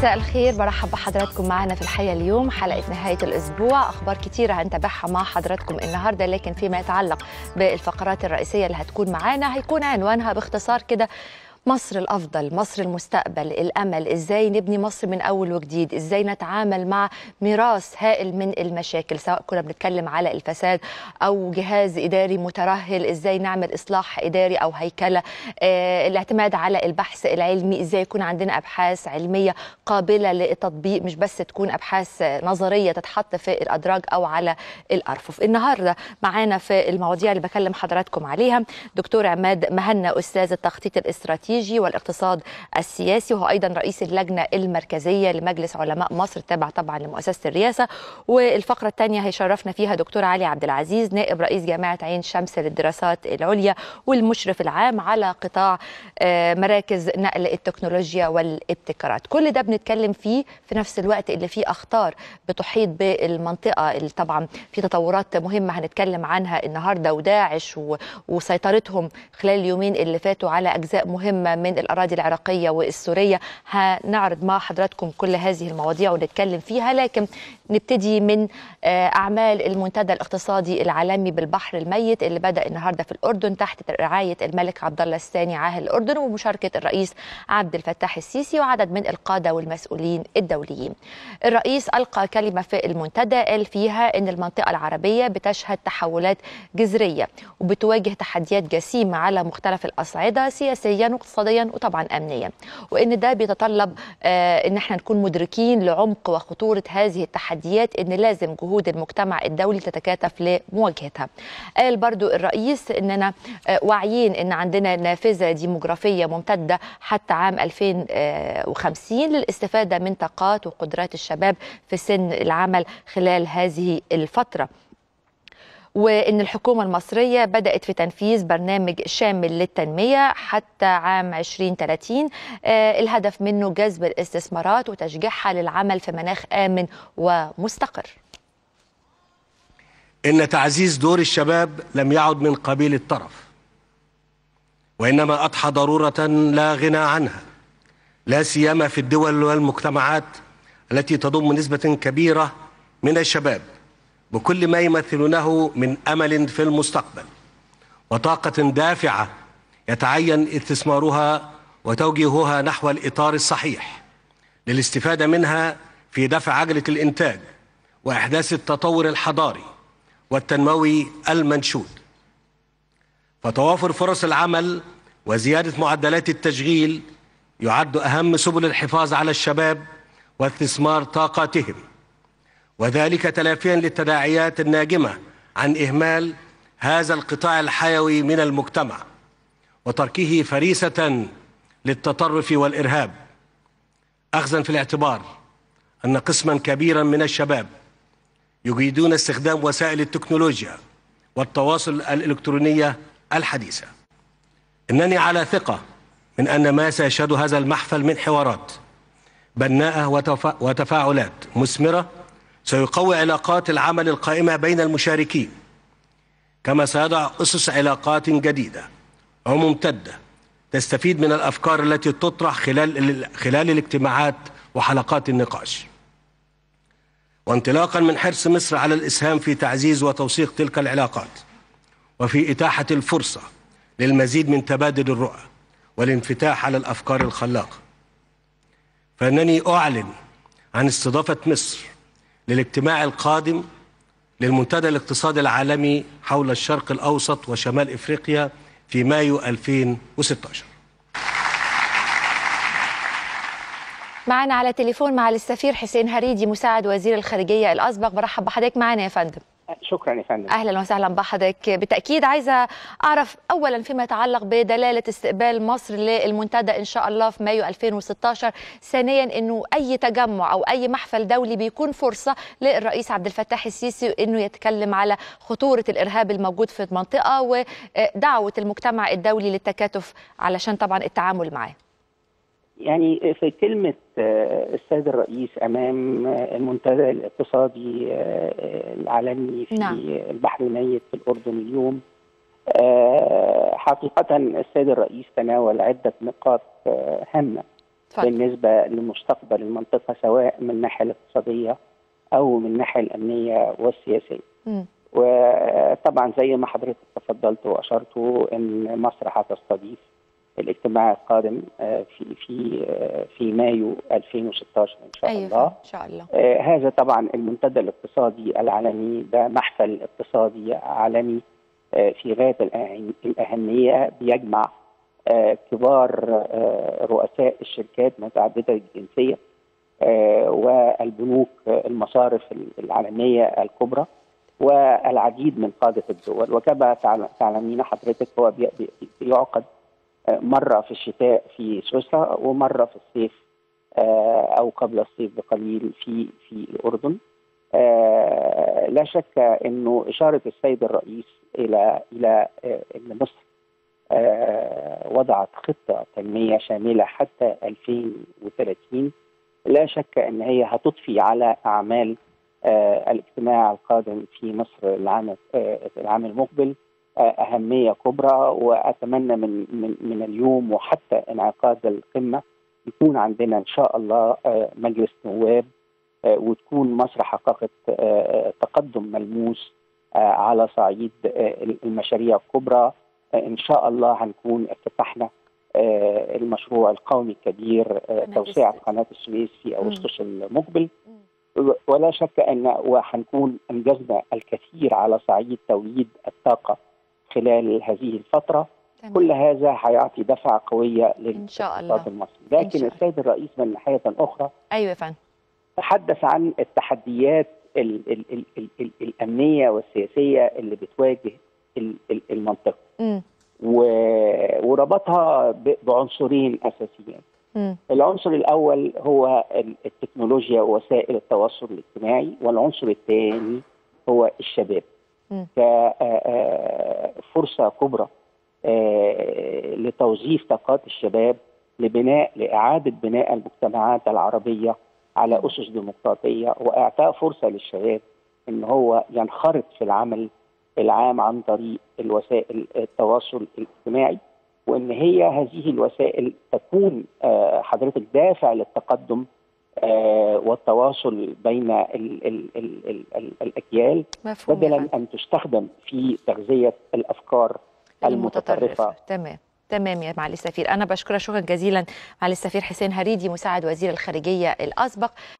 مساء الخير. برحب بحضراتكم معنا في الحياة اليوم حلقة نهاية الأسبوع. أخبار كتيرة هنتابعها مع حضراتكم النهاردة لكن فيما يتعلق بالفقرات الرئيسية اللي هتكون معانا هيكون عنوانها باختصار كده مصر الأفضل مصر المستقبل الأمل إزاي نبني مصر من أول وجديد؟ إزاي نتعامل مع ميراث هائل من المشاكل؟ سواء كنا بنتكلم على الفساد أو جهاز إداري مترهل إزاي نعمل إصلاح إداري أو هيكلة؟ آه الاعتماد على البحث العلمي إزاي يكون عندنا أبحاث علمية قابلة للتطبيق مش بس تكون أبحاث نظرية تتحط في الأدراج أو على الأرفف. النهاردة معانا في المواضيع اللي بكلم حضراتكم عليها دكتور عماد مهنا أستاذ التخطيط الإستراتيجي الاستراتيجي والاقتصاد السياسي وهو أيضا رئيس اللجنة المركزية لمجلس علماء مصر تابع طبعا لمؤسسة الرئاسة. والفقرة الثانية هيشرفنا فيها دكتور علي عبد العزيز نائب رئيس جامعة عين شمس للدراسات العليا والمشرف العام على قطاع مراكز نقل التكنولوجيا والابتكارات. كل ده بنتكلم فيه في نفس الوقت اللي فيه أخطار بتحيط بالمنطقة اللي طبعا في تطورات مهمة هنتكلم عنها النهارده وداعش وسيطرتهم خلال اليومين اللي فاتوا على أجزاء مهمه من الأراضي العراقية والسورية. هنعرض مع حضراتكم كل هذه المواضيع ونتكلم فيها لكن نبتدي من أعمال المنتدى الاقتصادي العالمي بالبحر الميت اللي بدأ النهاردة في الأردن تحت رعاية الملك عبد الله الثاني عاهل الأردن ومشاركة الرئيس عبد الفتاح السيسي وعدد من القادة والمسؤولين الدوليين. الرئيس ألقى كلمة في المنتدى قال فيها أن المنطقة العربية بتشهد تحولات جذرية وبتواجه تحديات جسيمة على مختلف الأصعدة سياسيا واقتصاديا وطبعا امنيا. وإن ده بيتطلب آه إن إحنا نكون مدركين لعمق وخطورة هذه التحديات إن لازم جهود المجتمع الدولي تتكاتف لمواجهتها. قال برضو الرئيس إننا آه واعيين إن عندنا نافذة ديموغرافية ممتدة حتى عام 2050 للاستفادة من طاقات وقدرات الشباب في سن العمل خلال هذه الفترة. وإن الحكومة المصرية بدأت في تنفيذ برنامج شامل للتنمية حتى عام 2030 آه الهدف منه جذب الاستثمارات وتشجيعها للعمل في مناخ آمن ومستقر. إن تعزيز دور الشباب لم يعد من قبيل الطرف وإنما أضحى ضرورة لا غنى عنها. لا سيما في الدول والمجتمعات التي تضم نسبة كبيرة من الشباب. بكل ما يمثلونه من أمل في المستقبل وطاقة دافعة يتعين استثمارها وتوجيهها نحو الإطار الصحيح للاستفادة منها في دفع عجلة الإنتاج وإحداث التطور الحضاري والتنموي المنشود. فتوافر فرص العمل وزيادة معدلات التشغيل يعد أهم سبل الحفاظ على الشباب واستثمار طاقاتهم. وذلك تلافيا للتداعيات الناجمة عن إهمال هذا القطاع الحيوي من المجتمع وتركه فريسة للتطرف والإرهاب. اخذا في الاعتبار أن قسما كبيرا من الشباب يجيدون استخدام وسائل التكنولوجيا والتواصل الإلكترونية الحديثة. إنني على ثقة من أن ما سيشهد هذا المحفل من حوارات بناءة وتفاعلات مثمرة سيقوي علاقات العمل القائمة بين المشاركين. كما سيضع أسس علاقات جديدة وممتدة تستفيد من الأفكار التي تطرح خلال, خلال الاجتماعات وحلقات النقاش. وانطلاقا من حرص مصر على الإسهام في تعزيز وتوثيق تلك العلاقات وفي إتاحة الفرصة للمزيد من تبادل الرؤى والانفتاح على الأفكار الخلاقة. فإنني أعلن عن استضافة مصر للاجتماع القادم للمنتدى الاقتصادي العالمي حول الشرق الأوسط وشمال إفريقيا في مايو 2016 معنا على تليفون مع السفير حسين هريدي مساعد وزير الخارجية الأسبق. برحب بحضرتك. معنا يا فندم. شكرا يا فندم. أهلا وسهلا بحضرتك. بالتأكيد عايزة أعرف اولا فيما يتعلق بدلالة استقبال مصر للمنتدى إن شاء الله في مايو 2016 ثانيا إنه أي تجمع أو أي محفل دولي بيكون فرصة للرئيس عبد الفتاح السيسي إنه يتكلم على خطورة الإرهاب الموجود في المنطقة ودعوة المجتمع الدولي للتكاتف علشان طبعا التعامل معاه. يعني في كلمة السيد الرئيس أمام المنتدى الاقتصادي العالمي في نعم. البحر الميت في الأردن اليوم حقيقة السيد الرئيس تناول عدة نقاط هامة اتفضل بالنسبة لمستقبل المنطقة سواء من الناحية الاقتصادية أو من الناحية الأمنية والسياسية. مم. وطبعا زي ما حضرتك تفضلت واشرتوا إن مصر هتستضيف الاجتماع القادم آه، في في آه، في مايو 2016 إن شاء أيوه الله. إن شاء الله آه، هذا طبعا المنتدى الاقتصادي العالمي ده محفل اقتصادي عالمي في غاية الأهمية بيجمع كبار رؤساء الشركات متعددة الجنسية والبنوك المصارف العالمية الكبرى والعديد من قادة الدول وكما تعل- تعلمين حضرتك هو بي- بي- بيعقد مرة في الشتاء في سويسرا ومرة في الصيف آه، أو قبل الصيف بقليل في في الأردن. آه، لا شك إنه إشارة السيد الرئيس إلى إلى آه، إن مصر وضعت خطة تنمية شاملة حتى 2030 لا شك إن هي هتضفي على أعمال الاجتماع القادم في مصر العام العام المقبل. أهمية كبرى وأتمنى من من من اليوم وحتى انعقاد القمة يكون عندنا إن شاء الله آه، مجلس نواب آه، وتكون مصر حققت آه، تقدم ملموس على صعيد المشاريع الكبرى إن شاء الله هنكون افتتحنا المشروع القومي الكبير قناة توسعه السويس. قناة السويس في. اغسطس المقبل. ولا شك أن وهنكون أنجزنا الكثير على صعيد توليد الطاقة خلال هذه الفترة تمام. كل هذا هيعطي شاء الله. للاقتصاد المصري لكن. السيد الرئيس من ناحية أخرى أيوه يا فندم تحدث عن التحديات ال ال ال ال ال الأمنية والسياسية اللي بتواجه ال ال المنطقة مم. و- وربطها بعنصرين أساسيين مم. العنصر الأول هو ال- التكنولوجيا ووسائل التواصل الاجتماعي والعنصر الثاني هو الشباب. كفرصه كبرى لتوظيف طاقات الشباب لبناء لإعادة بناء المجتمعات العربية على أسس ديمقراطية وإعطاء فرصة للشباب إن هو ينخرط في العمل العام عن طريق الوسائل التواصل الاجتماعي وإن هي هذه الوسائل تكون حضرتك دافع للتقدم والتواصل بين ال ال ال ال ال الأجيال بدلا فندم. أن تستخدم في تغذية الأفكار المتطرفة. تمام. تمام يا معالي السفير. أنا بشكرك شكرا جزيلا معالي السفير حسين هريدي مساعد وزير الخارجية الأسبق.